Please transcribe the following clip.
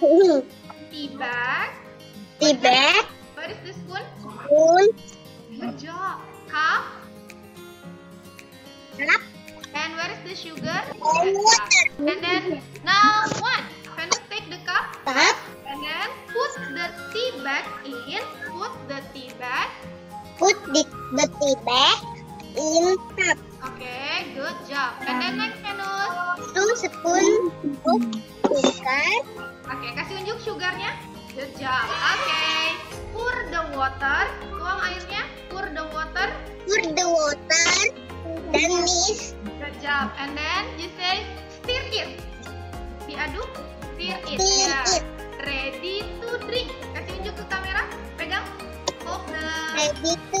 Tea bag. Tea bag. Where is the spoon? Spoon. Good job. Cup. Cup. And where is the sugar? And water. And then now what? Venus take the cup Cup. and then put the tea bag in. Put the tea bag. Put the, the tea bag in cup. Okay, good job. And then next Venus. Two spoon of sugar. Oke, kasih unjuk sugarnya. Good job. Oke. Pour the water. Tuang airnya. Pour the water. Pour the water. Then mix. Good job. And then you say stir it. Diaduk. Stir it. Stir Ya. it. Ready to drink. Kasih unjuk ke kamera. Pegang. Hold the. Ready to